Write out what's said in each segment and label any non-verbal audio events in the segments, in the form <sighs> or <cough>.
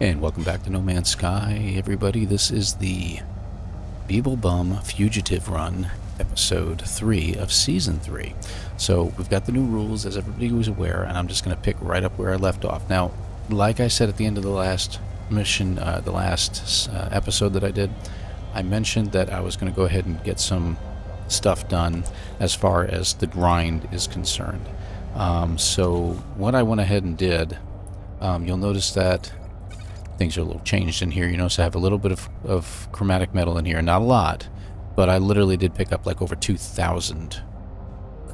And welcome back to No Man's Sky, everybody. This is the Beeblebum Fugitive Run, episode 3 of season 3. So we've got the new rules, as everybody was aware, and I'm just going to pick right up where I left off. Now, like I said at the end of the last mission, uh, the last uh, episode that I did, I mentioned that I was going to go ahead and get some stuff done as far as the grind is concerned. Um, so what I went ahead and did, um, you'll notice that things are a little changed in here. You notice I have a little bit of, of chromatic metal in here. Not a lot, but I literally did pick up like over 2,000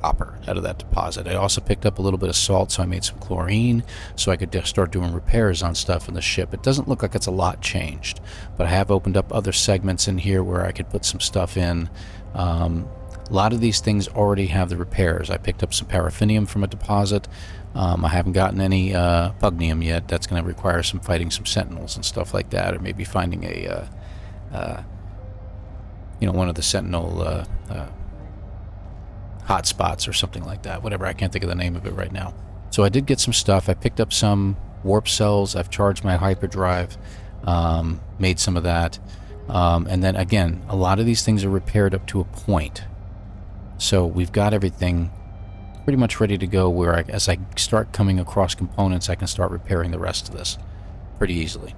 copper out of that deposit. I also picked up a little bit of salt, so I made some chlorine so I could start doing repairs on stuff in the ship. It doesn't look like it's a lot changed, but I have opened up other segments in here where I could put some stuff in. Um, a lot of these things already have the repairs. I picked up some paraffinium from a deposit. Um, I haven't gotten any uh, pugneum yet. That's going to require some fighting some sentinels and stuff like that, or maybe finding a, uh, uh, you know, one of the sentinel uh, uh, hotspots or something like that. Whatever, I can't think of the name of it right now. So I did get some stuff. I picked up some warp cells. I've charged my hyperdrive, um, made some of that. Um, and then again, a lot of these things are repaired up to a point. So we've got everything pretty much ready to go where I, as I start coming across components, I can start repairing the rest of this pretty easily.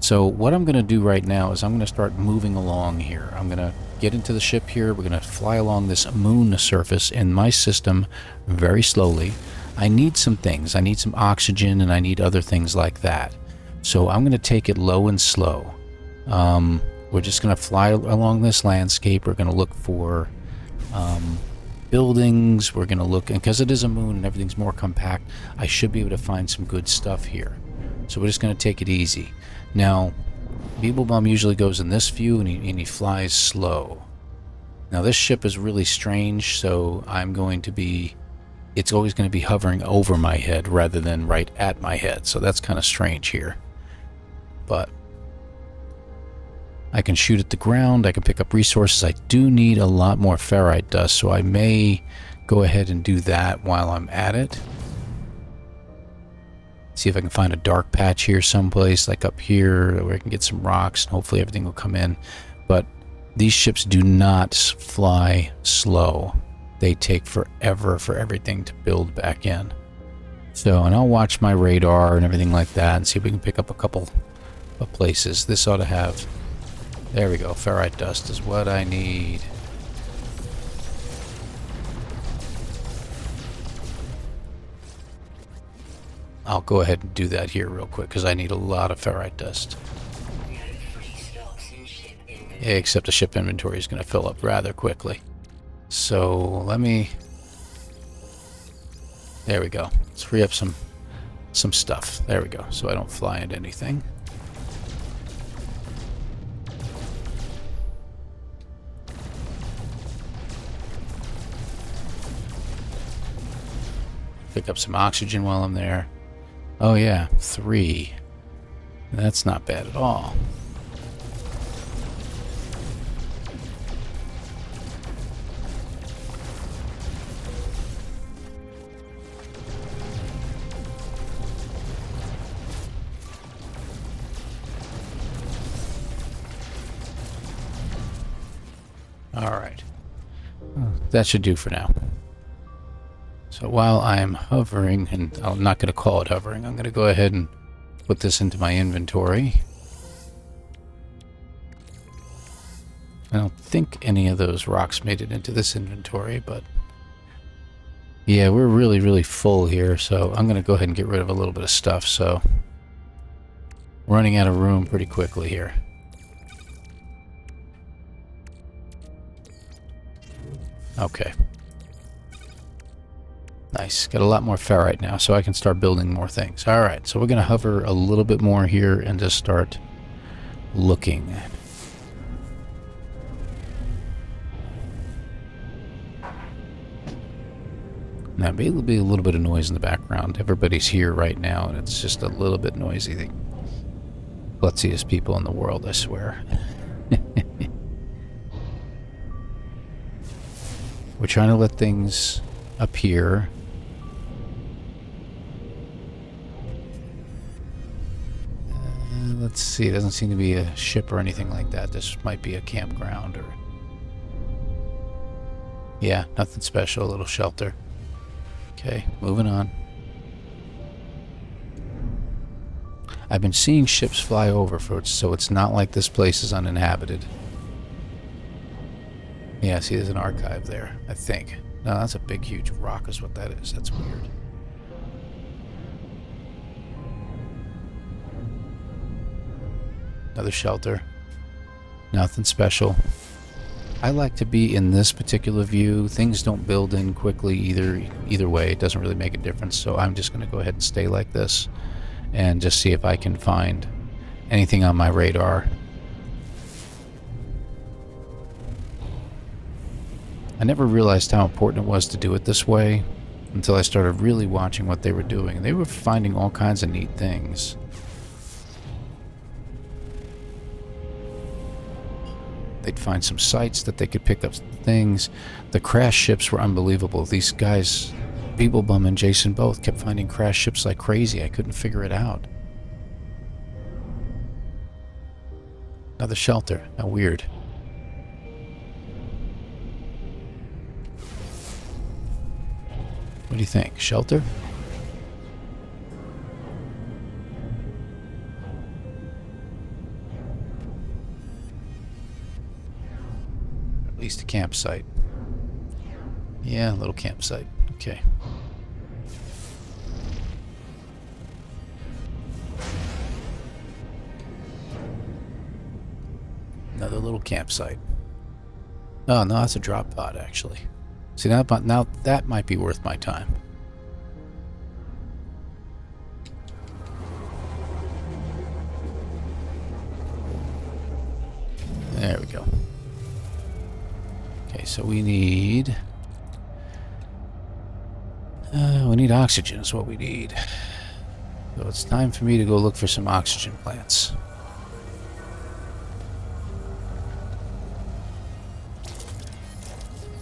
So what I'm going to do right now is I'm going to start moving along here. I'm going to get into the ship here. We're going to fly along this moon surface in my system very slowly. I need some things. I need some oxygen and I need other things like that. So I'm going to take it low and slow. Um, we're just going to fly along this landscape. We're going to look for um, buildings. We're going to look, because it is a moon and everything's more compact, I should be able to find some good stuff here. So we're just going to take it easy. Now, Beeblebum usually goes in this view and he, and he flies slow. Now this ship is really strange, so I'm going to be, it's always going to be hovering over my head rather than right at my head. So that's kind of strange here. But I can shoot at the ground. I can pick up resources. I do need a lot more ferrite dust, so I may go ahead and do that while I'm at it. See if I can find a dark patch here someplace, like up here, where I can get some rocks, and hopefully everything will come in. But these ships do not fly slow. They take forever for everything to build back in. So, and I'll watch my radar and everything like that and see if we can pick up a couple of places. This ought to have there we go. Ferrite dust is what I need. I'll go ahead and do that here real quick because I need a lot of ferrite dust. Except the ship inventory is going to fill up rather quickly. So let me... There we go. Let's free up some some stuff. There we go. So I don't fly into anything. Pick up some oxygen while I'm there. Oh yeah, three. That's not bad at all. All right. That should do for now. So while I'm hovering, and I'm not going to call it hovering, I'm going to go ahead and put this into my inventory. I don't think any of those rocks made it into this inventory, but yeah, we're really, really full here, so I'm going to go ahead and get rid of a little bit of stuff, so running out of room pretty quickly here. Okay. Nice. Got a lot more ferrite now, so I can start building more things. Alright, so we're going to hover a little bit more here and just start looking. Now, maybe be a little bit of noise in the background. Everybody's here right now, and it's just a little bit noisy. The klutziest people in the world, I swear. <laughs> We're trying to let things appear let's see. It doesn't seem to be a ship or anything like that. This might be a campground or... Yeah, nothing special. A little shelter. Okay, moving on. I've been seeing ships fly over, for so it's not like this place is uninhabited. Yeah, see, there's an archive there, I think. No, that's a big, huge rock is what that is. That's weird. Another shelter. Nothing special. I like to be in this particular view. Things don't build in quickly either either way. It doesn't really make a difference. So I'm just going to go ahead and stay like this and just see if I can find anything on my radar. I never realized how important it was to do it this way until I started really watching what they were doing. They were finding all kinds of neat things. They'd find some sites that they could pick up things. The crash ships were unbelievable. These guys Beeblebum and Jason both kept finding crash ships like crazy. I couldn't figure it out. Another shelter. How weird. What do you think? Shelter? Least a campsite. Yeah, a little campsite. Okay. Another little campsite. Oh, no, that's a drop pod, actually. See, now, now that might be worth my time. There we go. Okay, so we need... Uh, we need oxygen is what we need. So it's time for me to go look for some oxygen plants.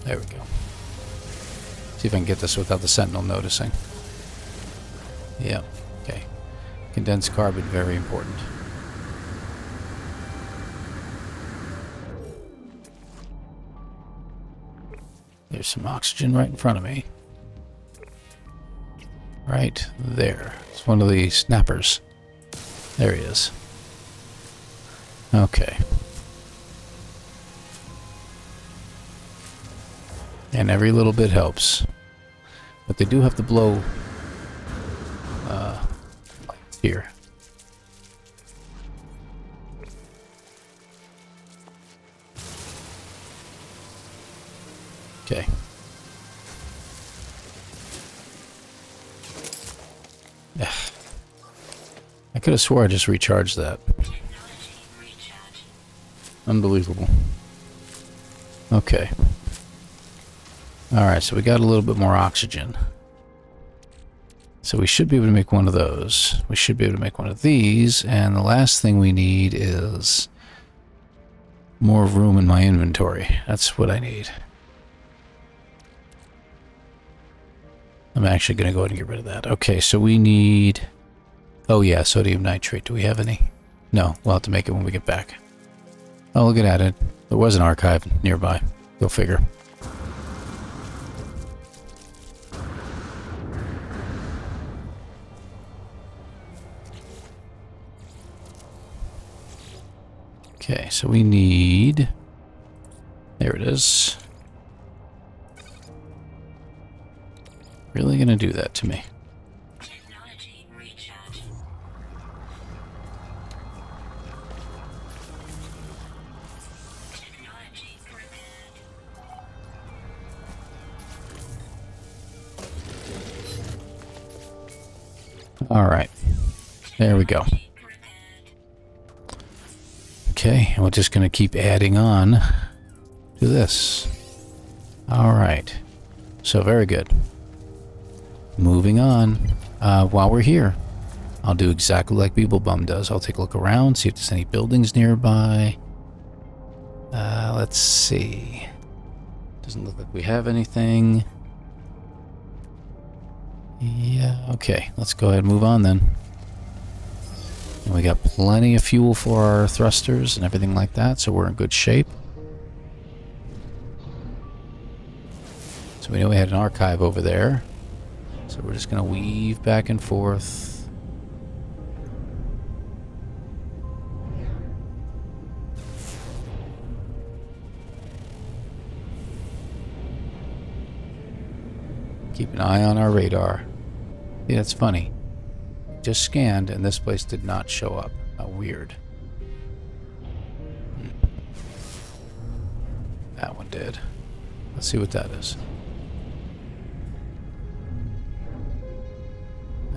There we go. See if I can get this without the sentinel noticing. Yeah, okay. Condensed carbon, very important. There's some oxygen right in front of me. Right there. It's one of the snappers. There he is. Okay. And every little bit helps. But they do have to blow uh, here. Okay. I could have swore I just recharged that. Unbelievable. Okay. Alright, so we got a little bit more oxygen. So we should be able to make one of those. We should be able to make one of these. And the last thing we need is more room in my inventory. That's what I need. I'm actually going to go ahead and get rid of that. Okay, so we need... Oh yeah, sodium nitrate. Do we have any? No, we'll have to make it when we get back. Oh, look at that. There was an archive nearby. Go figure. Okay, so we need... There it is. Really gonna do that to me? All right. There we go. Okay, we're just going to keep adding on to this. All right. So very good. Moving on. Uh, while we're here, I'll do exactly like Beeblebum does. I'll take a look around, see if there's any buildings nearby. Uh, let's see. Doesn't look like we have anything. Yeah, okay. Let's go ahead and move on then. And we got plenty of fuel for our thrusters and everything like that, so we're in good shape. So we know we had an archive over there. So we're just going to weave back and forth. Keep an eye on our radar. Yeah, that's funny. Just scanned and this place did not show up. How weird. Hmm. That one did. Let's see what that is.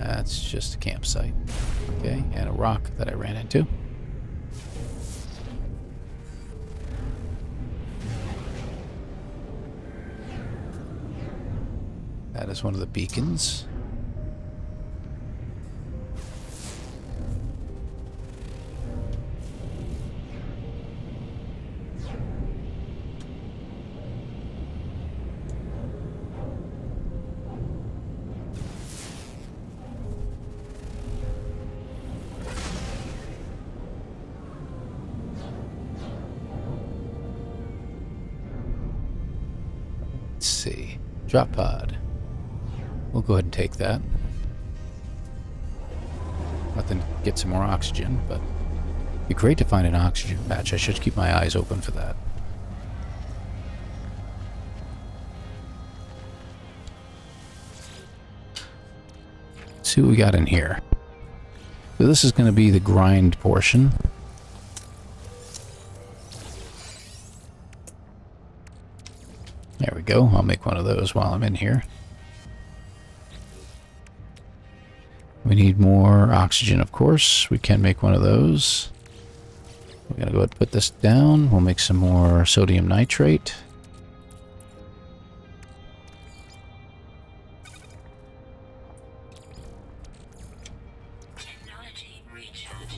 That's just a campsite. Okay, and a rock that I ran into. That is one of the beacons. Let's see. Drop pod. We'll go ahead and take that. Them get some more oxygen, but it'd be great to find an oxygen patch. I should keep my eyes open for that. Let's see what we got in here. So this is going to be the grind portion. Go. I'll make one of those while I'm in here. We need more oxygen, of course. We can make one of those. We're going to go ahead and put this down. We'll make some more sodium nitrate.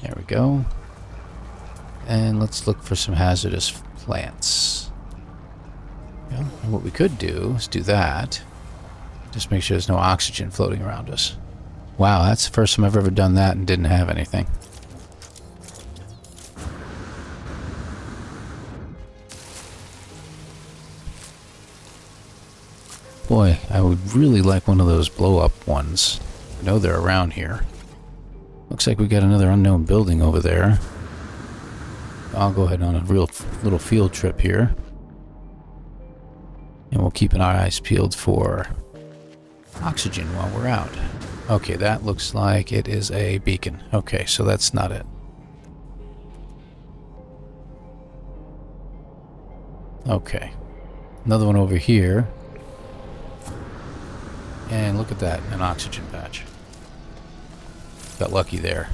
There we go. And let's look for some hazardous plants. Yeah, what we could do is do that. Just make sure there's no oxygen floating around us. Wow, that's the first time I've ever done that and didn't have anything. Boy, I would really like one of those blow-up ones. I know they're around here. Looks like we got another unknown building over there. I'll go ahead on a real little field trip here. And we'll keep an eyes peeled for oxygen while we're out. Okay, that looks like it is a beacon. Okay, so that's not it. Okay. Another one over here. And look at that, an oxygen patch. Got lucky there.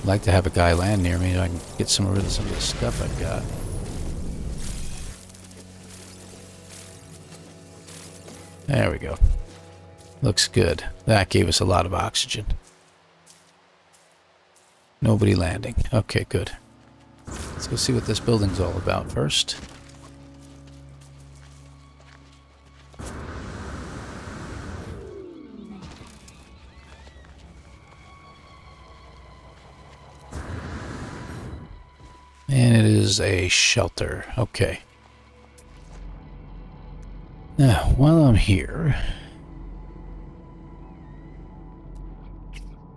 I'd like to have a guy land near me so I can get some rid of some of the stuff I've got. There we go. Looks good. That gave us a lot of oxygen. Nobody landing. Okay, good. Let's go see what this building's all about first. And it is a shelter. Okay. Now, while I'm here,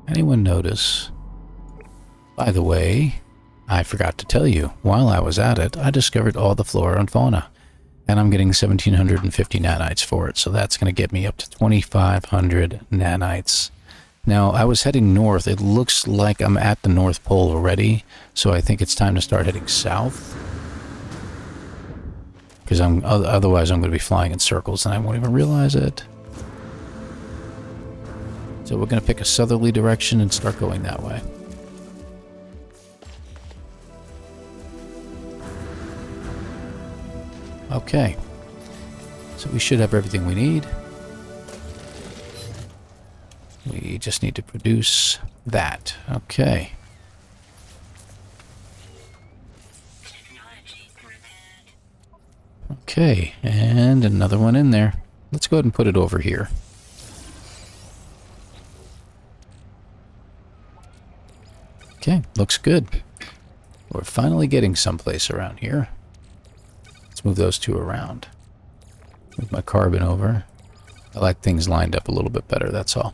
anyone notice? By the way, I forgot to tell you, while I was at it, I discovered all the flora and fauna. And I'm getting 1750 nanites for it, so that's going to get me up to 2500 nanites. Now, I was heading north. It looks like I'm at the North Pole already, so I think it's time to start heading south. Because I'm otherwise I'm going to be flying in circles and I won't even realize it. So we're going to pick a southerly direction and start going that way. Okay. So we should have everything we need. We just need to produce that. Okay. Okay, and another one in there. Let's go ahead and put it over here. Okay, looks good. We're finally getting someplace around here. Let's move those two around. Move my carbon over. I like things lined up a little bit better, that's all.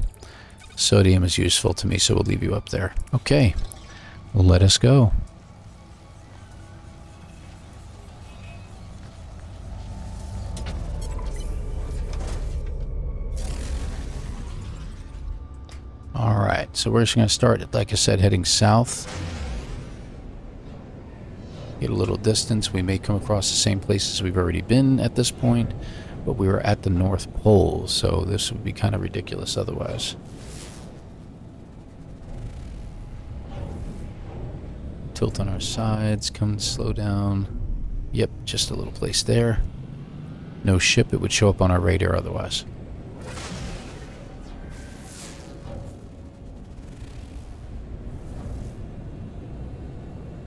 Sodium is useful to me, so we'll leave you up there. Okay, let us go. So we're just going to start, like I said, heading south. Get a little distance. We may come across the same places we've already been at this point, but we were at the North Pole, so this would be kind of ridiculous otherwise. Tilt on our sides, come slow down. Yep, just a little place there. No ship, it would show up on our radar otherwise.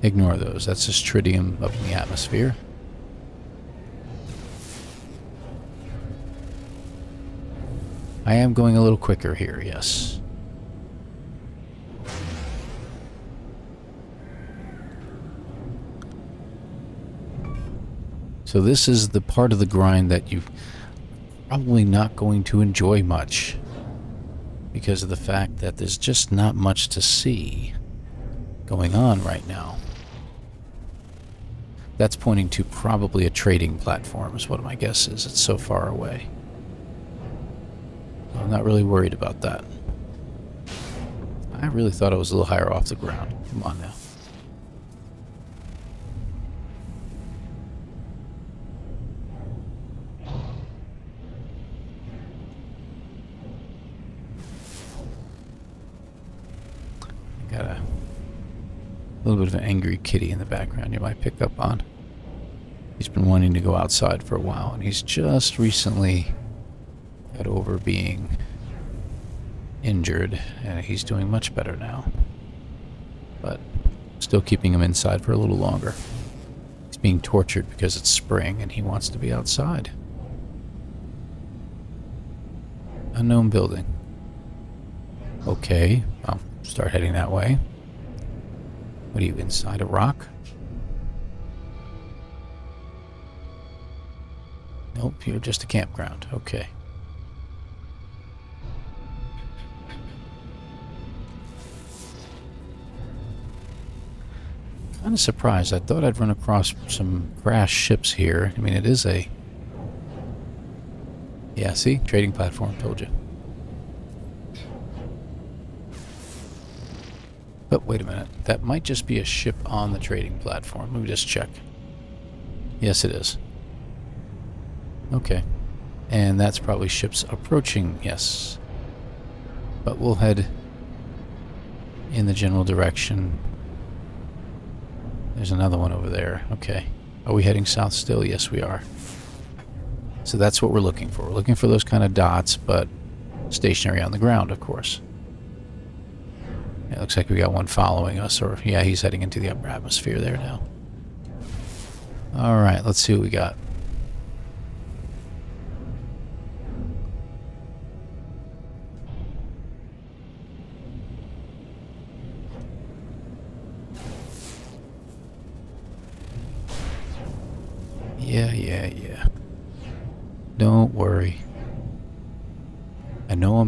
Ignore those. That's just tritium up in the atmosphere. I am going a little quicker here, yes. So this is the part of the grind that you're probably not going to enjoy much because of the fact that there's just not much to see going on right now. That's pointing to probably a trading platform is what my guess is. It's so far away. I'm not really worried about that. I really thought it was a little higher off the ground. Come on now. Little bit of an angry kitty in the background you might pick up on. He's been wanting to go outside for a while, and he's just recently got over being injured, and he's doing much better now. But still keeping him inside for a little longer. He's being tortured because it's spring, and he wants to be outside. Unknown building. Okay, I'll start heading that way. What are you, inside a rock? Nope, you're just a campground. Okay. Kind of surprised. I thought I'd run across some crashed ships here. I mean, it is a... Yeah, see? Trading platform, told you. But wait a minute. That might just be a ship on the trading platform. Let me just check. Yes, it is. Okay. And that's probably ships approaching, yes. But we'll head in the general direction. There's another one over there. Okay. Are we heading south still? Yes, we are. So that's what we're looking for. We're looking for those kind of dots, but stationary on the ground, of course. It looks like we got one following us, or yeah, he's heading into the upper atmosphere there now. Alright, let's see what we got.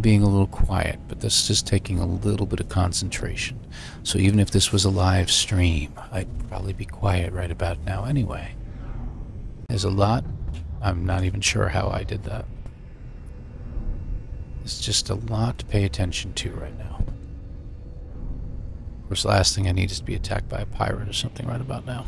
I'm being a little quiet, but this is taking a little bit of concentration. So even if this was a live stream, I'd probably be quiet right about now anyway. There's a lot. I'm not even sure how I did that. It's just a lot to pay attention to right now. Of course, the last thing I need is to be attacked by a pirate or something right about now.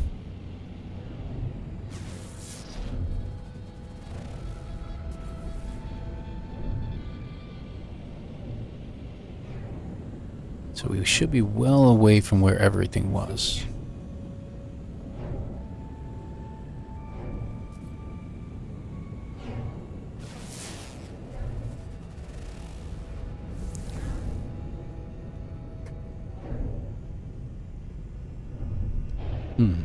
So we should be well away from where everything was. Hmm.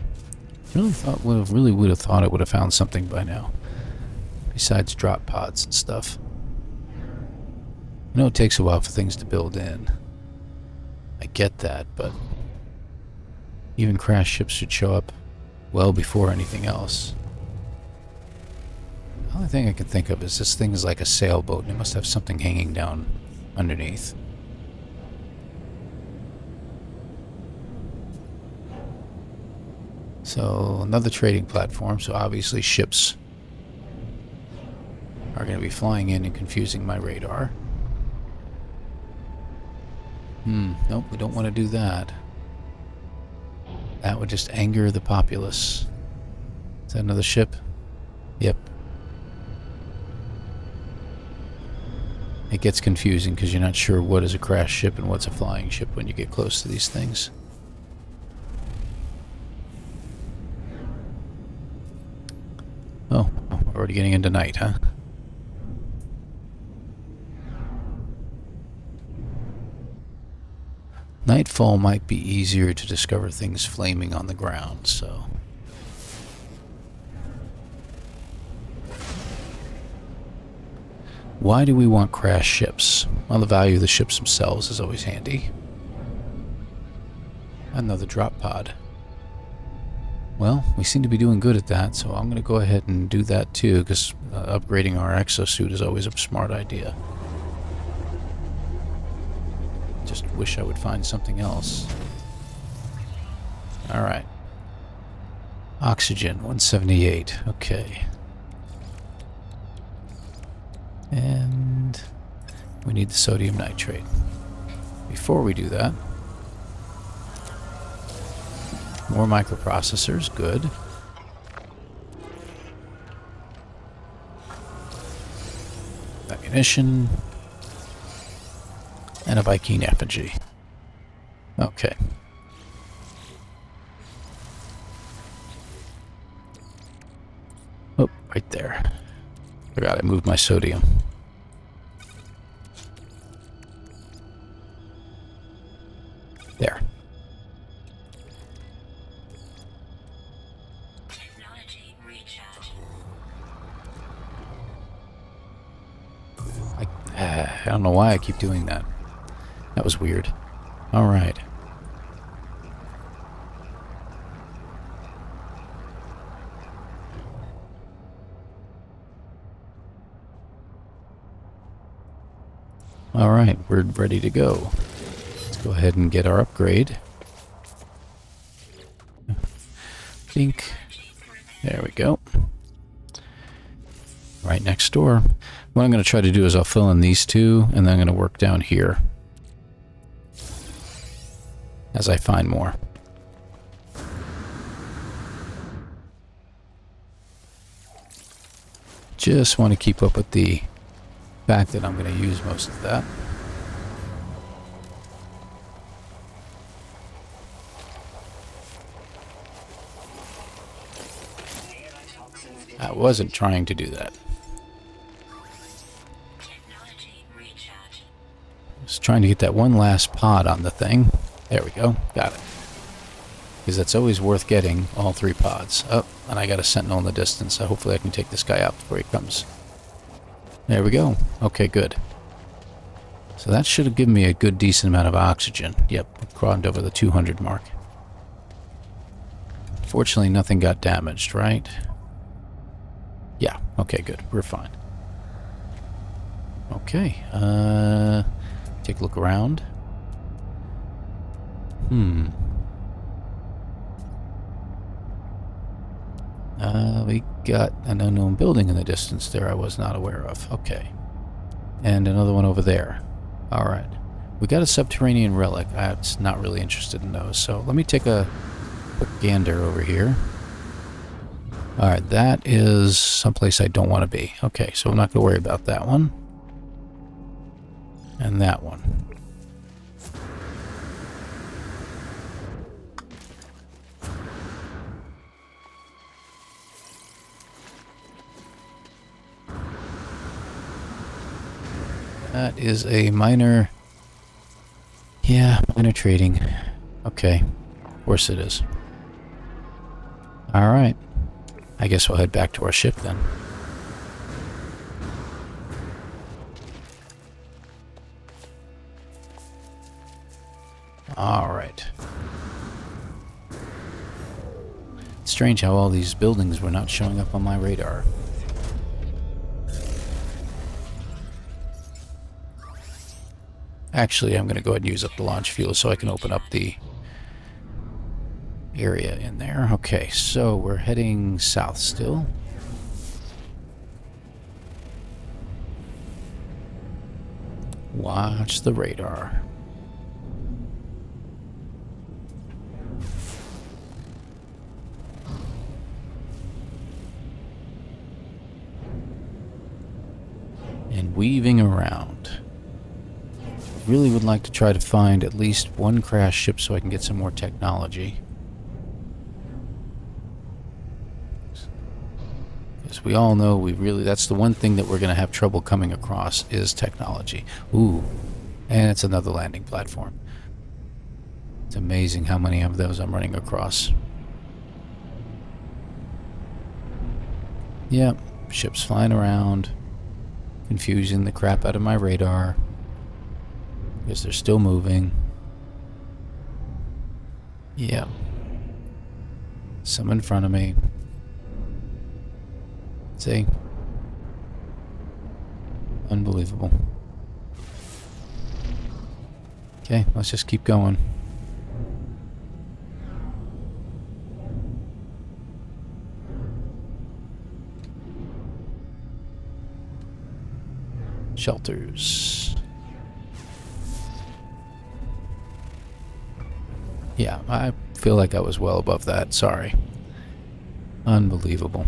Really thought would have really would have thought it would have found something by now. Besides drop pods and stuff. I know it takes a while for things to build in. I get that, but Even crashed ships should show up well before anything else. The only thing I can think of is this thing is like a sailboat and it must have something hanging down underneath. So another trading platform, so obviously ships are going to be flying in and confusing my radar. Hmm, nope, we don't want to do that. That would just anger the populace. Is that another ship? Yep. It gets confusing because you're not sure what is a crash ship and what's a flying ship when you get close to these things. Oh, already getting into night, huh? Nightfall might be easier to discover things flaming on the ground, so... Why do we want crash ships? Well, the value of the ships themselves is always handy. Another drop pod. Well, we seem to be doing good at that, so I'm going to go ahead and do that too, because uh, upgrading our exosuit is always a smart idea. Just wish I would find something else. Alright. Oxygen, 178. Okay. And we need the sodium nitrate. Before we do that, more microprocessors, good. Ammunition, and a Viking effigy. Okay. Oh, right there. Forgot I moved my sodium. There. I, uh, <sighs> I don't know why I keep doing that. That was weird. Alright. Alright, we're ready to go. Let's go ahead and get our upgrade. Think. There we go. Right next door. What I'm going to try to do is I'll fill in these two, and then I'm going to work down here as I find more. Just want to keep up with the fact that I'm going to use most of that. I wasn't trying to do that. Just trying to get that one last pod on the thing. There we go. Got it. Because that's always worth getting, all three pods. Oh, and I got a sentinel in the distance, so hopefully I can take this guy out before he comes. There we go. Okay, good. So that should have given me a good decent amount of oxygen. Yep, crawled over the 200 mark. Fortunately, nothing got damaged, right? Yeah, okay, good. We're fine. Okay, uh, take a look around. Hmm. Uh, we got an unknown building in the distance there I was not aware of. Okay. And another one over there. Alright. We got a subterranean relic. I'm not really interested in those. So let me take a quick gander over here. Alright, that is someplace I don't want to be. Okay, so I'm not going to worry about that one. And that one. That is a minor... Yeah, minor trading. Okay. Of course it is. Alright. I guess we'll head back to our ship then. Alright. Strange how all these buildings were not showing up on my radar. Actually, I'm going to go ahead and use up the launch fuel so I can open up the area in there. Okay, so we're heading south still. Watch the radar. And weaving around. Really would like to try to find at least one crash ship so I can get some more technology. As we all know, we really that's the one thing that we're going to have trouble coming across is technology. Ooh, and it's another landing platform. It's amazing how many of those I'm running across. Yep, ships flying around, confusing the crap out of my radar because they're still moving. Yeah. Some in front of me. See? Unbelievable. Okay, let's just keep going. Shelters. Yeah, I feel like I was well above that. Sorry. Unbelievable.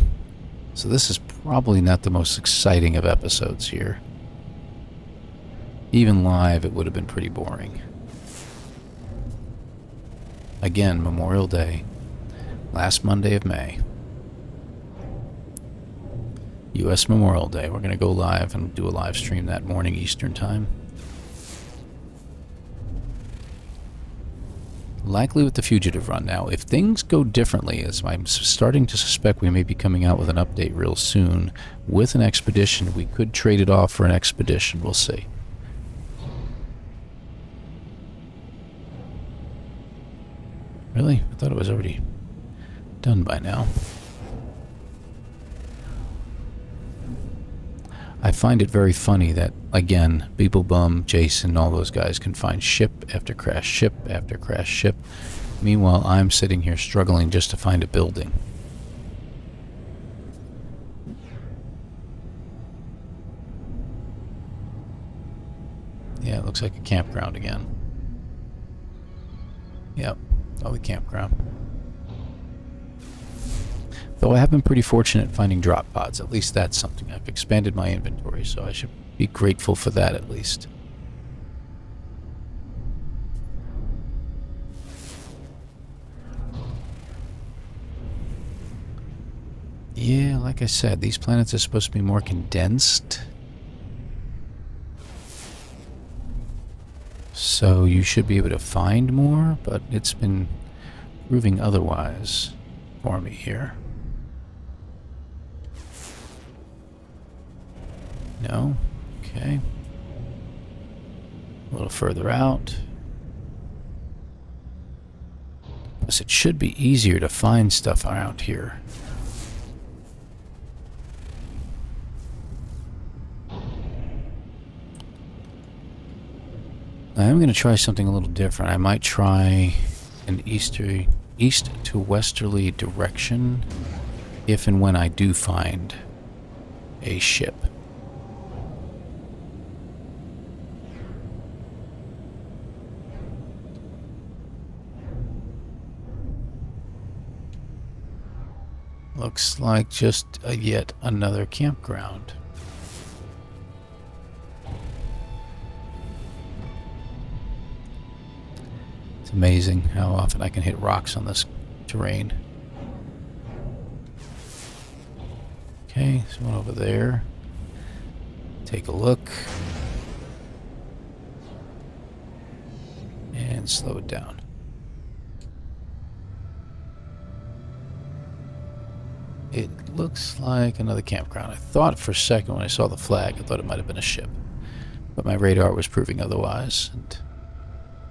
So this is probably not the most exciting of episodes here. Even live, it would have been pretty boring. Again, Memorial Day, last Monday of May. U.S. Memorial Day. We're going to go live and do a live stream that morning Eastern Time. Likely with the Fugitive run. Now, if things go differently, as I'm starting to suspect we may be coming out with an update real soon, with an expedition, we could trade it off for an expedition. We'll see. Really? I thought it was already done by now. I find it very funny that, again, Beeblebum, Jason, all those guys can find ship after crash ship after crash ship. Meanwhile, I'm sitting here struggling just to find a building. Yeah, it looks like a campground again. Yep, oh, the campground. Though I have been pretty fortunate finding drop pods. At least that's something. I've expanded my inventory, so I should be grateful for that at least. Yeah, like I said, these planets are supposed to be more condensed. So you should be able to find more, but it's been proving otherwise for me here. No? Okay. A little further out. Plus it should be easier to find stuff around here. I am going to try something a little different. I might try an easterly, east to westerly direction if and when I do find a ship. Looks like just a yet another campground. It's amazing how often I can hit rocks on this terrain. Okay, there's one over there. Take a look. And slow it down. It looks like another campground. I thought for a second when I saw the flag, I thought it might have been a ship. But my radar was proving otherwise, and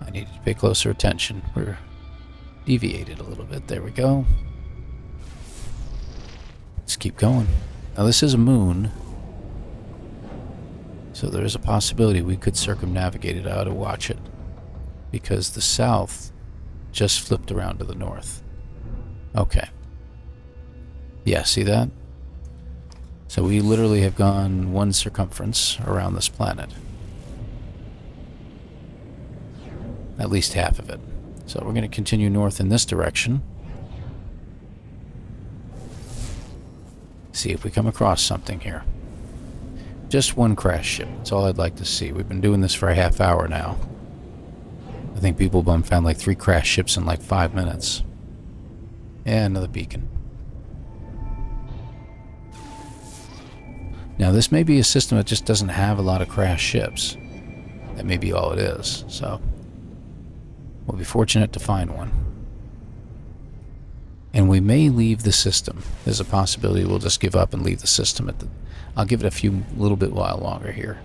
I needed to pay closer attention. We're deviated a little bit. There we go. Let's keep going. Now this is a moon. So there is a possibility we could circumnavigate it. I ought to watch it. Because the south just flipped around to the north. Okay. Yeah, see that? So we literally have gone one circumference around this planet. At least half of it. So we're going to continue north in this direction. See if we come across something here. Just one crash ship. That's all I'd like to see. We've been doing this for a half hour now. I think Beeblebum found like three crash ships in like five minutes. And another beacon. Now this may be a system that just doesn't have a lot of crash ships. That may be all it is, so we'll be fortunate to find one. And we may leave the system. There's a possibility we'll just give up and leave the system at the... I'll give it a few little bit while longer here.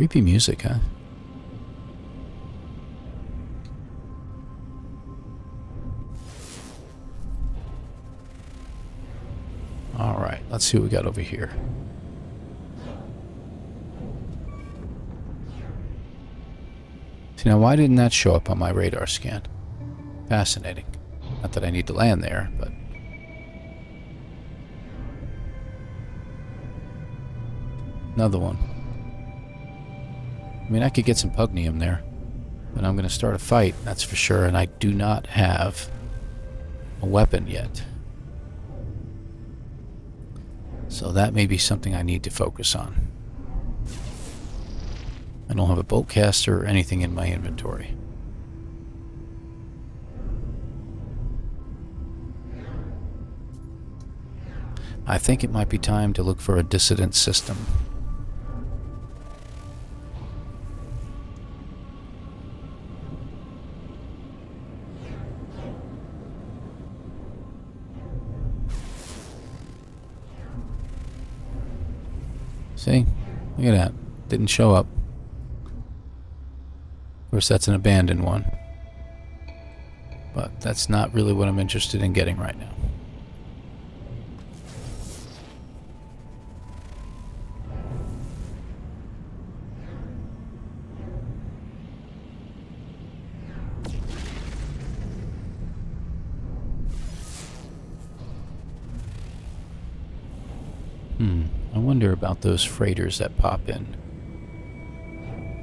Creepy music, huh? Alright, let's see what we got over here. See, now why didn't that show up on my radar scan? Fascinating. Not that I need to land there, but... Another one. I mean, I could get some pugneum there. But I'm going to start a fight, that's for sure. And I do not have a weapon yet. So that may be something I need to focus on. I don't have a Boltcaster or anything in my inventory. I think it might be time to look for a dissident system. Look at that. Didn't show up. Of course, that's an abandoned one. But that's not really what I'm interested in getting right now. Those freighters that pop in.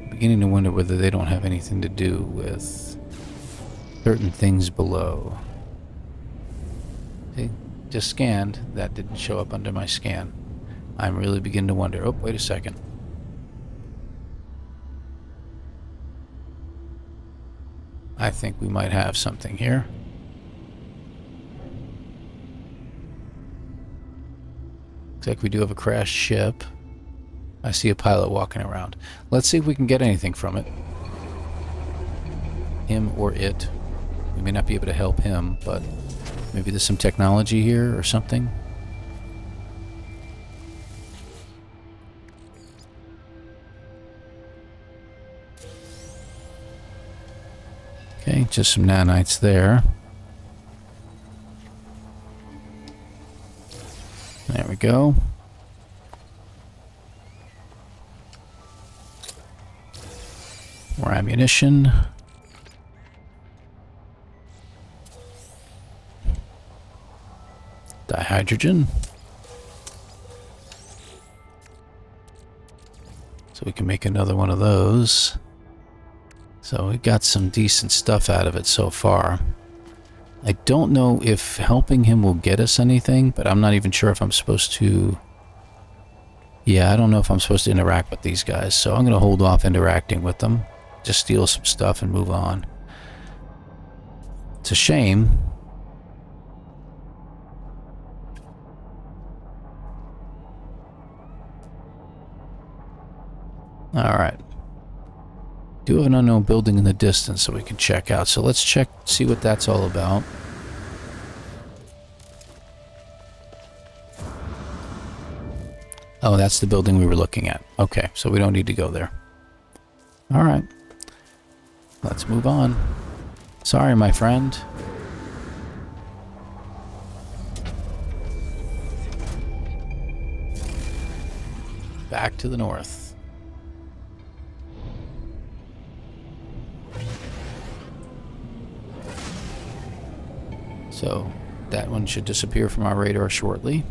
beginning to wonder whether they don't have anything to do with certain things below. See, just scanned. That didn't show up under my scan. I'm really beginning to wonder. Oh, wait a second. I think we might have something here. Looks like we do have a crashed ship. I see a pilot walking around. Let's see if we can get anything from it. Him or it. We may not be able to help him, but maybe there's some technology here or something. Okay, just some nanites there. There we go. More ammunition. Dihydrogen. So we can make another one of those. So we got some decent stuff out of it so far. I don't know if helping him will get us anything, but I'm not even sure if I'm supposed to... Yeah, I don't know if I'm supposed to interact with these guys, so I'm going to hold off interacting with them. Just steal some stuff and move on. It's a shame. Alright. Do have an unknown building in the distance that we can check out. So let's check, see what that's all about. Oh, that's the building we were looking at. Okay, so we don't need to go there. All right. Let's move on. Sorry, my friend. Back to the north. So, that one should disappear from our radar shortly.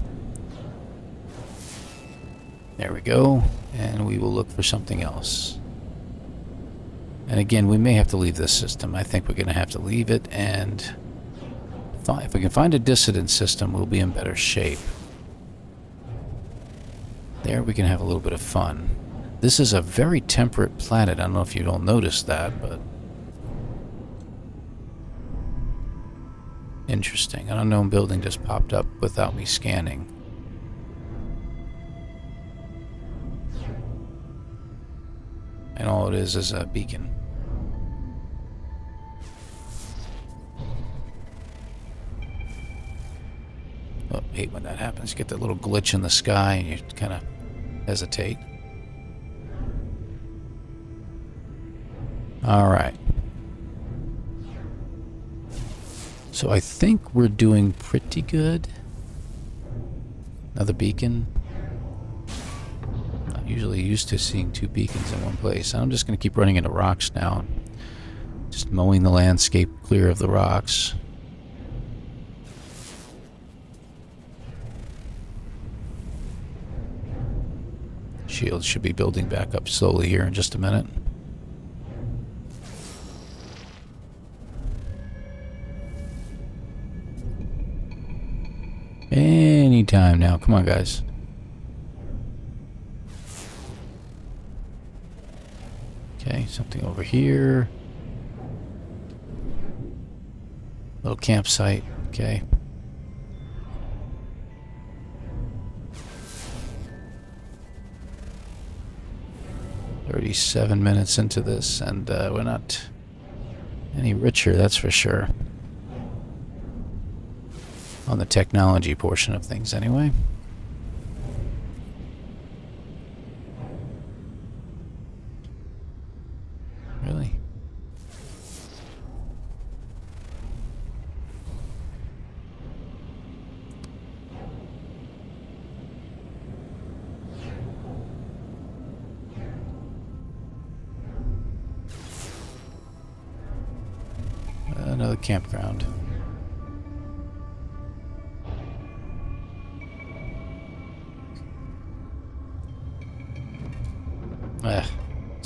There we go. And we will look for something else. And again, we may have to leave this system. I think we're going to have to leave it, and if we can find a dissident system, we'll be in better shape. There we can have a little bit of fun. This is a very temperate planet. I don't know if you all noticed that, but... Interesting. An unknown building just popped up without me scanning. And all it is is a beacon. Oh, hate when that happens. You get that little glitch in the sky and you kind of hesitate. All right. So I think we're doing pretty good. Another beacon. I'm usually used to seeing two beacons in one place. I'm just going to keep running into rocks now. Just mowing the landscape clear of the rocks. Shields should be building back up slowly here in just a minute. Anytime now. Come on, guys. Okay, something over here. Little campsite. Okay. 37 minutes into this, and uh, we're not any richer, that's for sure. On the technology portion of things, anyway.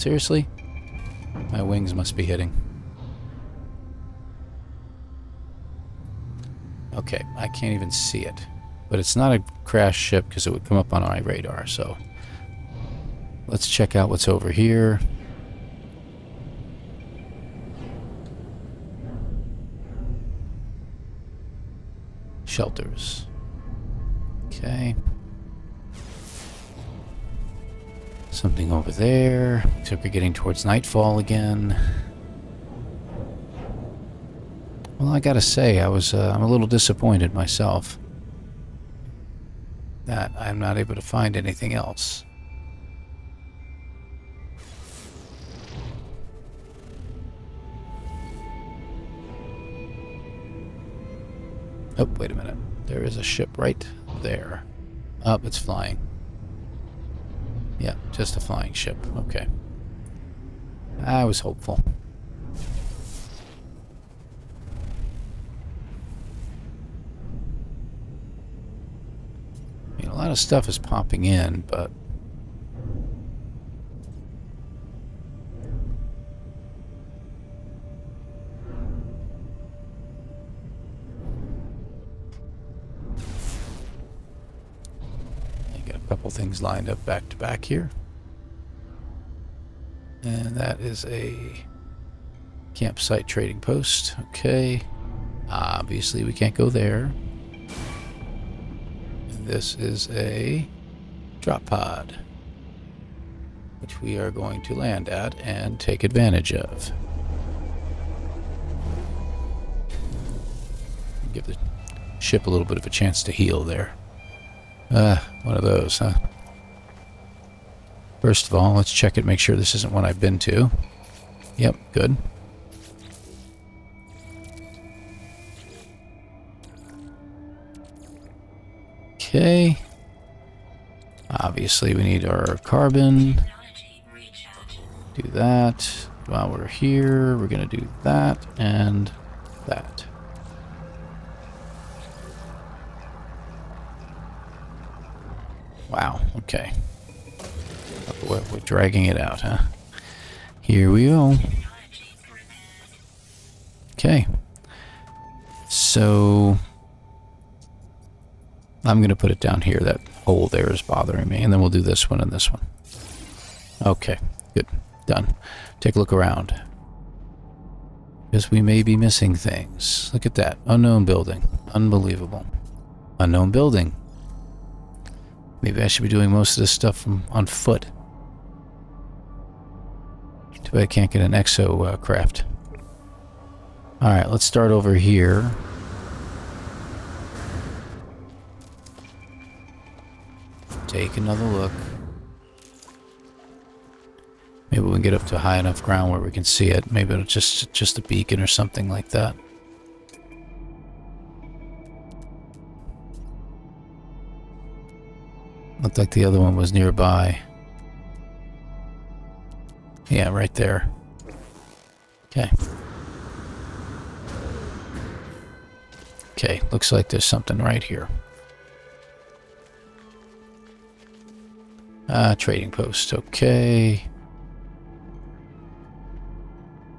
Seriously? My wings must be hitting. Okay, I can't even see it. But it's not a crash ship because it would come up on my radar, so... Let's check out what's over here. Shelters. Okay. Over there. Like we're getting towards nightfall again. Well, I gotta say, I was, uh, I'm a little disappointed myself that I'm not able to find anything else. Oh, wait a minute. There is a ship right there. Up, oh, it's flying. Yeah, just a flying ship. Okay. I was hopeful. A lot of stuff is popping in, but things lined up back to back here. And that is a campsite trading post. Okay. Obviously, we can't go there. And this is a drop pod, which we are going to land at and take advantage of. Give the ship a little bit of a chance to heal there. Ah, one of those, huh? First of all, let's check it, make sure this isn't one I've been to. Yep, good. Okay. Obviously, we need our carbon. Do that. While we're here, we're going to do that and that. Wow, okay. We're, we're dragging it out, huh? Here we go. Okay. So... I'm going to put it down here. That hole there is bothering me. And then we'll do this one and this one. Okay, good. Done. Take a look around. Because we may be missing things. Look at that. Unknown building. Unbelievable. Unknown building. Maybe I should be doing most of this stuff from, on foot. Too bad I can't get an exo uh, craft. Alright, let's start over here. Take another look. Maybe we can get up to high enough ground where we can see it. Maybe it's just just a beacon or something like that. Looked like the other one was nearby. Yeah, right there. Okay. Okay, looks like there's something right here. Ah, trading post, okay.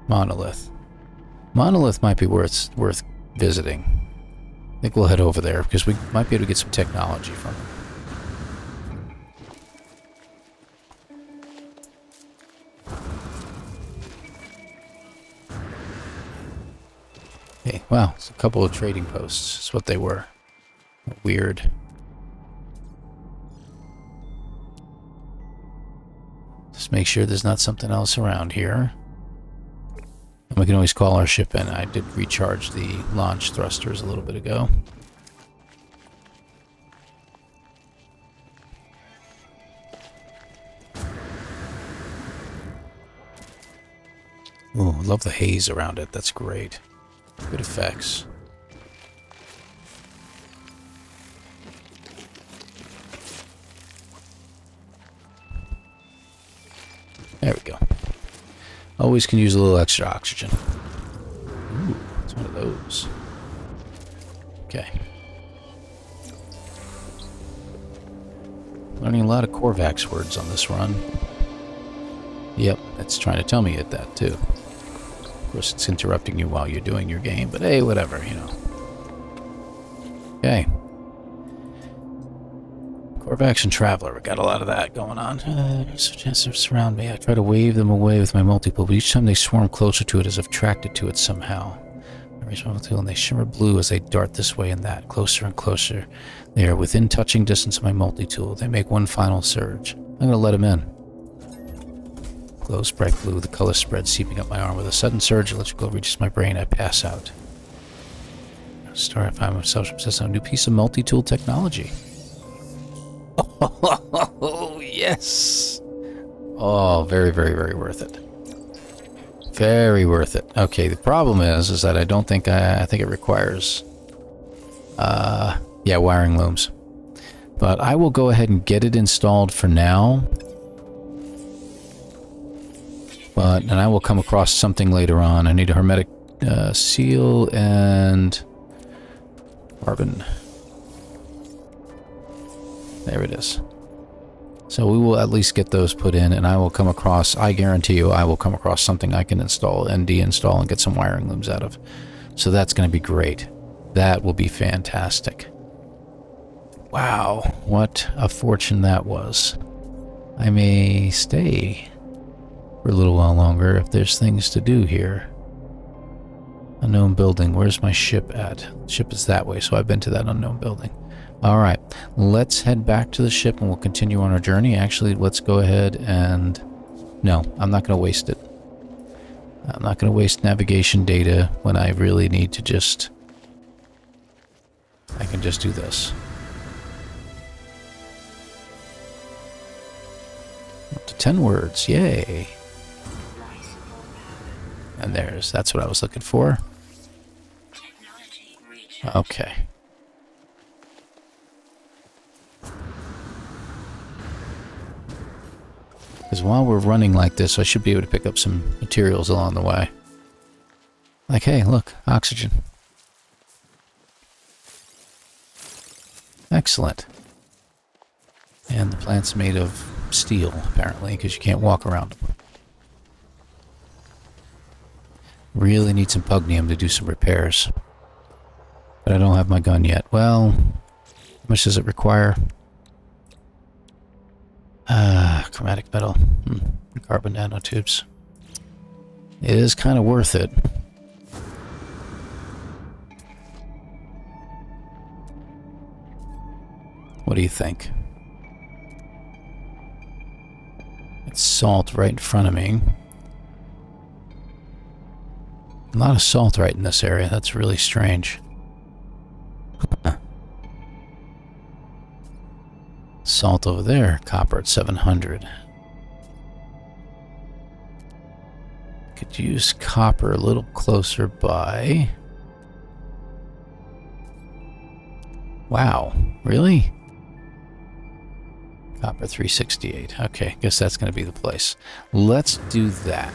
Monolith. Monolith might be worth worth visiting. I think we'll head over there because we might be able to get some technology from it. Hey, wow, it's a couple of trading posts. That's what they were. Weird. Just make sure there's not something else around here. And we can always call our ship in. I did recharge the launch thrusters a little bit ago. Oh, love the haze around it. That's great. Good effects. There we go. Always can use a little extra oxygen. Ooh, it's one of those. Okay. Learning a lot of Korvax words on this run. Yep, it's trying to tell me at that too. Of course, it's interrupting you while you're doing your game, but hey, whatever, you know. Okay. Korvax and Traveler, we got a lot of that going on. Uh, surround me. I try to wave them away with my multi-tool, but each time they swarm closer to it as if attracted to it somehow. I raise my multi-tool and they shimmer blue as they dart this way and that, closer and closer. They are within touching distance of my multi-tool. They make one final surge. I'm going to let them in. Glows bright blue, the color spreads, seeping up my arm. With a sudden surge, electrical reaches my brain. I pass out. Star, I find myself obsessed on a new piece of multi-tool technology. <laughs> Oh, yes. Oh, very, very, very worth it. Very worth it. Okay, the problem is, is that I don't think I, I think it requires, uh, yeah, wiring looms. But I will go ahead and get it installed for now. But, and I will come across something later on. I need a hermetic uh, seal and carbon. There it is. So we will at least get those put in, and I will come across, I guarantee you, I will come across something I can install and deinstall and get some wiring looms out of. So that's going to be great. That will be fantastic. Wow, what a fortune that was. I may stay for a little while longer if there's things to do here. Unknown building, where's my ship at? ship is that way, so I've been to that unknown building. All right, let's head back to the ship and we'll continue on our journey. Actually, let's go ahead and... No, I'm not going to waste it. I'm not going to waste navigation data when I really need to just... I can just do this. Up to 10 words. Yay. And there's, that's what I was looking for. Okay. Because while we're running like this, I should be able to pick up some materials along the way. Like, hey, look, oxygen. Excellent. And the plant's made of steel, apparently, because you can't walk around them. Really need some pugneum to do some repairs. But I don't have my gun yet. Well, how much does it require? Ah, chromatic metal. Hmm. Carbon nanotubes. It is kind of worth it. What do you think? It's salt right in front of me. A lot of salt right in this area. That's really strange. Salt over there. Copper at 700. Could use copper a little closer by. Wow. Really? Copper 368. Okay, guess that's going to be the place. Let's do that.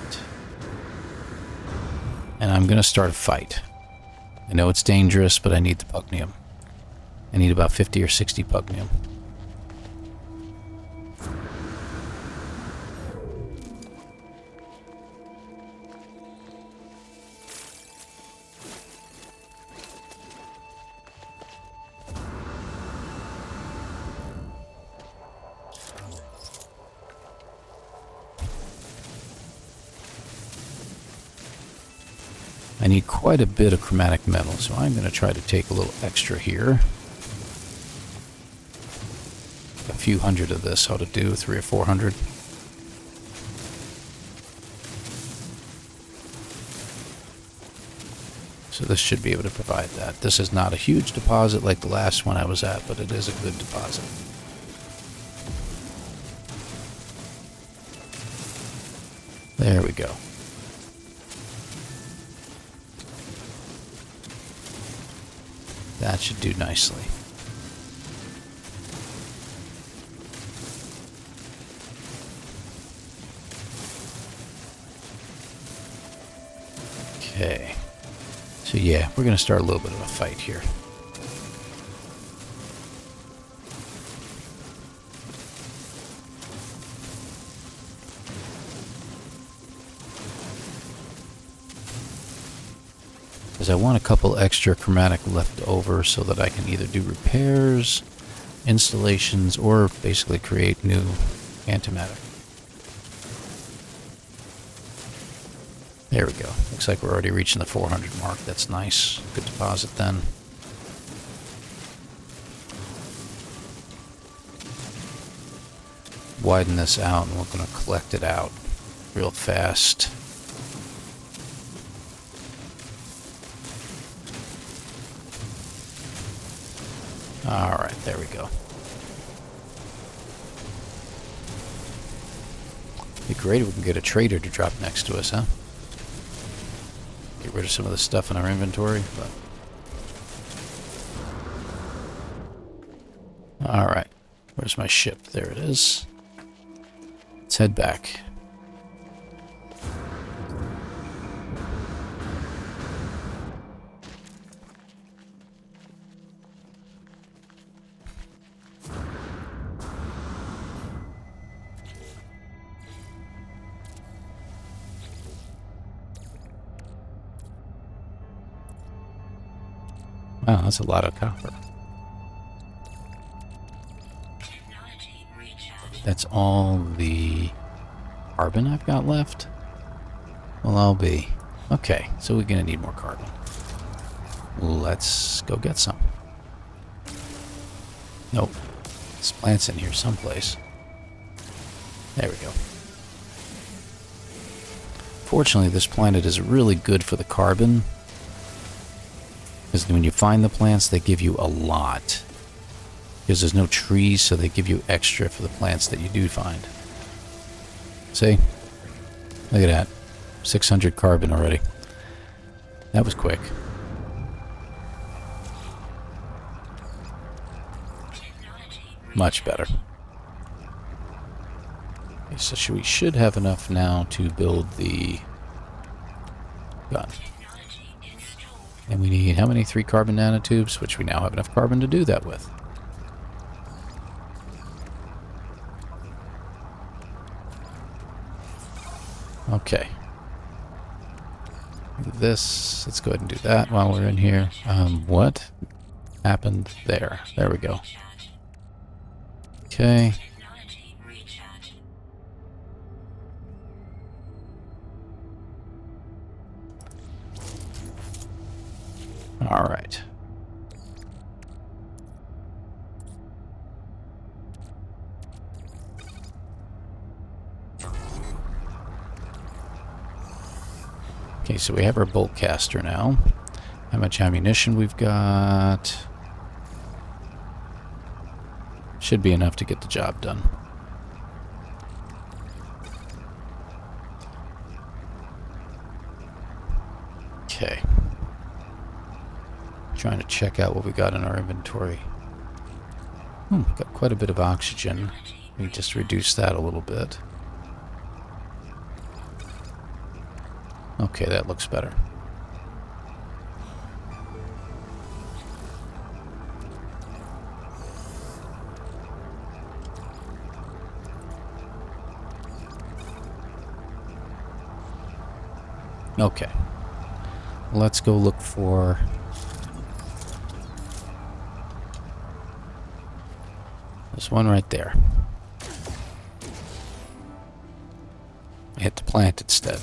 And I'm going to start a fight. I know it's dangerous, but I need the pugneum. I need about 50 or 60 pugneum. Quite a bit of chromatic metal, so I'm going to try to take a little extra here. A few hundred of this ought to do, three or four hundred. So this should be able to provide that. This is not a huge deposit like the last one I was at, but it is a good deposit. There we go. That should do nicely. Okay. So yeah, we're going to start a little bit of a fight here. Because I want a couple extra chromatic left over so that I can either do repairs, installations, or basically create new antimatter. There we go. Looks like we're already reaching the 400 mark. That's nice. Good deposit then. Widen this out and we're going to collect it out real fast. Alright, there we go. Be great if we can get a trader to drop next to us, huh? Get rid of some of the stuff in our inventory, but... Alright. Where's my ship? There it is. Let's head back. A lot of copper. That's all the carbon I've got left? Well, I'll be. Okay, so we're going to need more carbon. Let's go get some. Nope. This plant's in here someplace. There we go. Fortunately, this planet is really good for the carbon because when you find the plants, they give you a lot. Because there's no trees, so they give you extra for the plants that you do find. See? Look at that. 600 carbon already. That was quick. Much better. Okay, so we should have enough now to build the gun. And we need how many three carbon nanotubes, which we now have enough carbon to do that with. Okay. This, let's go ahead and do that while we're in here. Um, what happened there? There we go. Okay. So we have our Boltcaster now. How much ammunition we've got? Should be enough to get the job done. Okay. Trying to check out what we got in our inventory. Hmm, got quite a bit of oxygen. We just reduce that a little bit. Okay, that looks better. Okay. Let's go look for... There's one right there. hit the plant instead.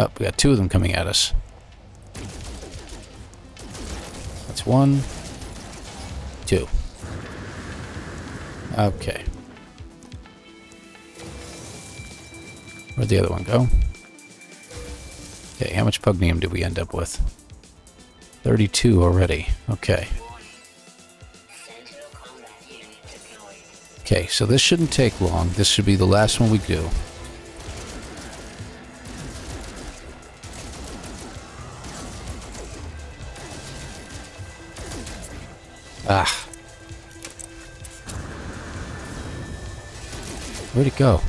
Oh, we got two of them coming at us. That's one. Two. Okay. Where'd the other one go? Okay, how much pugneum did we end up with? 32 already. Okay. Okay, so this shouldn't take long. This should be the last one we do. Where'd it go?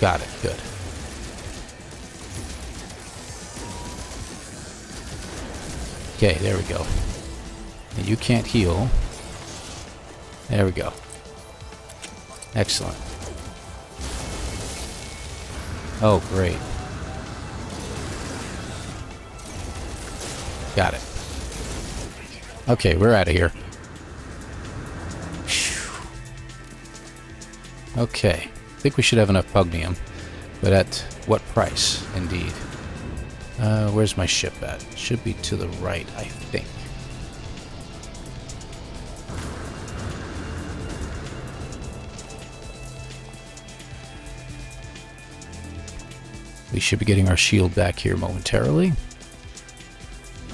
Got it. Good. Okay, there we go. And you can't heal. There we go. Excellent. Oh, great. Got it. Okay, we're out of here. Okay I think we should have enough pugneum, but at what price, indeed? Uh, where's my ship at? Should be to the right, I think. We should be getting our shield back here momentarily.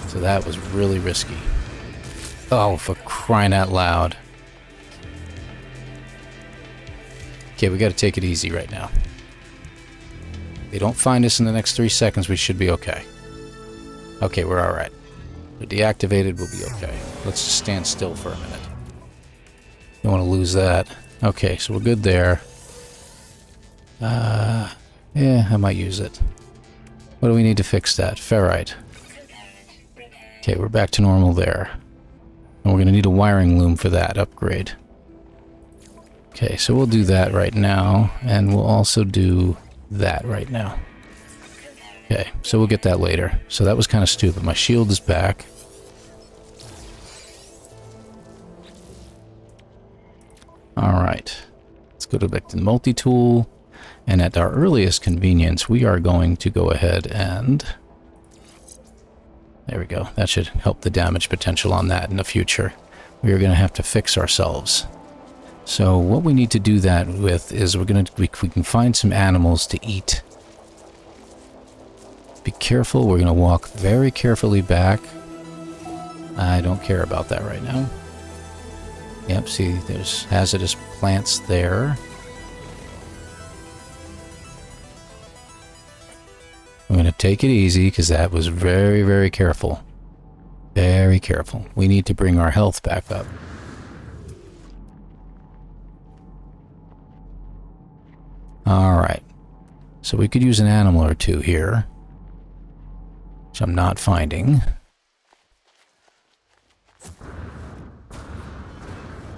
So that was really risky. Oh, for crying out loud. Okay, we gotta take it easy right now. If they don't find us in the next three seconds, we should be okay. Okay, we're alright. We're deactivated, we'll be okay. Let's just stand still for a minute. Don't want to lose that. Okay, so we're good there. Uh, yeah, I might use it. What do we need to fix that? Ferrite. Okay, we're back to normal there. And we're going to need a wiring loom for that upgrade. Okay, so we'll do that right now, and we'll also do that right now. Okay, so we'll get that later. So that was kind of stupid. My shield is back. Alright, let's go to back to the multi-tool, and at our earliest convenience, we are going to go ahead and... There we go. That should help the damage potential on that in the future. We are going to have to fix ourselves. So what we need to do that with is we're gonna we, we can find some animals to eat. Be careful. We're gonna walk very carefully back. I don't care about that right now. Yep, see, there's hazardous plants there. I'm going to take it easy because that was very, very careful. Very careful. We need to bring our health back up. Alright. So we could use an animal or two here. Which I'm not finding.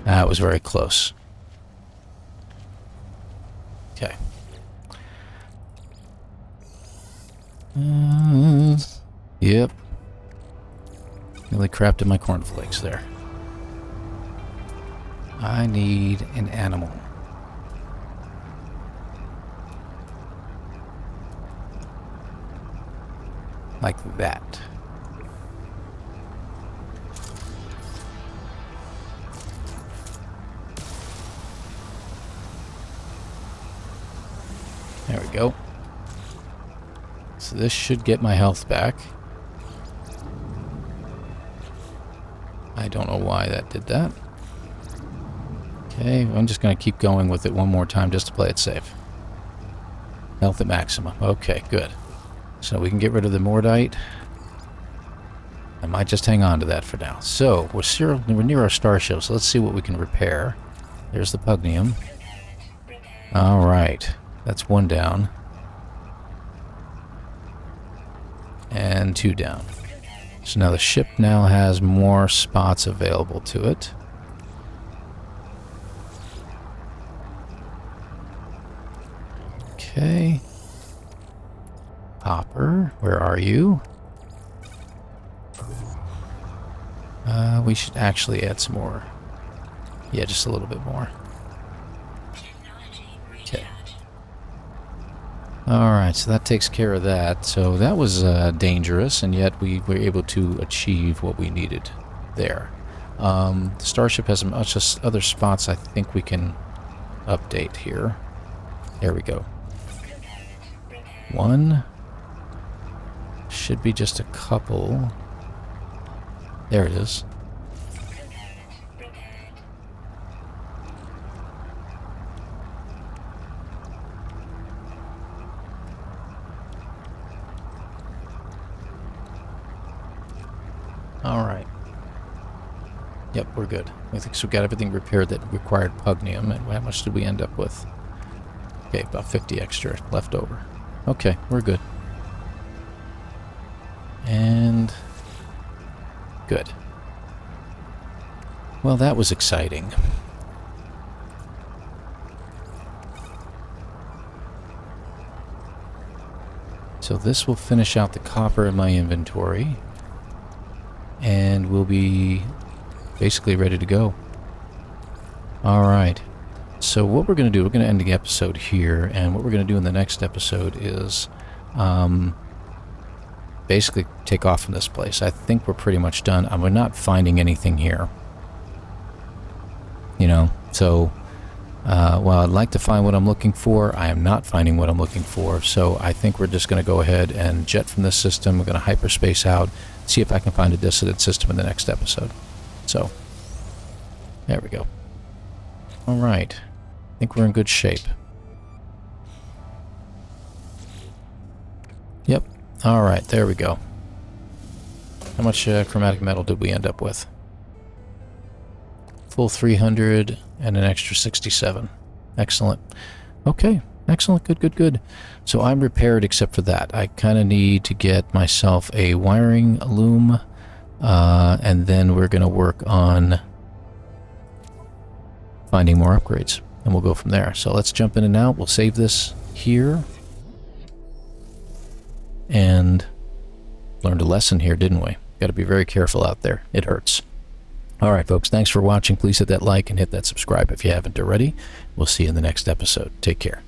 That was very close. Okay. Uh, yep. Nearly crapped in my cornflakes there. I need an animal. Like that. There we go. So this should get my health back. I don't know why that did that. Okay, I'm just going to keep going with it one more time just to play it safe. Health at maximum. Okay, good. So we can get rid of the Mordite. I might just hang on to that for now. So, we're, we're near our starship, so let's see what we can repair. There's the Pugneum. Alright. That's one down. And two down. So now the ship now has more spots available to it. Okay. Hopper, where are you? Uh, we should actually add some more. Yeah, just a little bit more. Okay. Alright, so that takes care of that. So that was uh, dangerous, and yet we were able to achieve what we needed there. Um, the Starship has some other spots I think we can update here. There we go. One. Should be just a couple. There it is. Alright. Yep, we're good. I think so we got everything repaired that required pugneum, and how much did we end up with? Okay, about 50 extra left over. Okay, we're good. And... Good. Well, that was exciting. So this will finish out the copper in my inventory and we'll be basically ready to go. Alright, so what we're going to do, we're going to end the episode here, and what we're going to do in the next episode is um, basically take off from this place. I think we're pretty much done. we're not finding anything here. You know, so uh, while I'd like to find what I'm looking for, I am not finding what I'm looking for. So I think we're just going to go ahead and jet from this system. We're going to hyperspace out, see if I can find a dissident system in the next episode. So, there we go. Alright. I think we're in good shape. Yep. Alright, there we go. How much uh, chromatic metal did we end up with? Full 300 and an extra 67. Excellent. Okay, excellent. Good, good, good. So I'm repaired except for that. I kind of need to get myself a wiring loom, uh, and then we're going to work on finding more upgrades, and we'll go from there. So let's jump in and out. We'll save this here. And learned a lesson here, didn't we? Got to be very careful out there. It hurts. All right, folks, thanks for watching. Please hit that like and hit that subscribe if you haven't already. We'll see you in the next episode. Take care.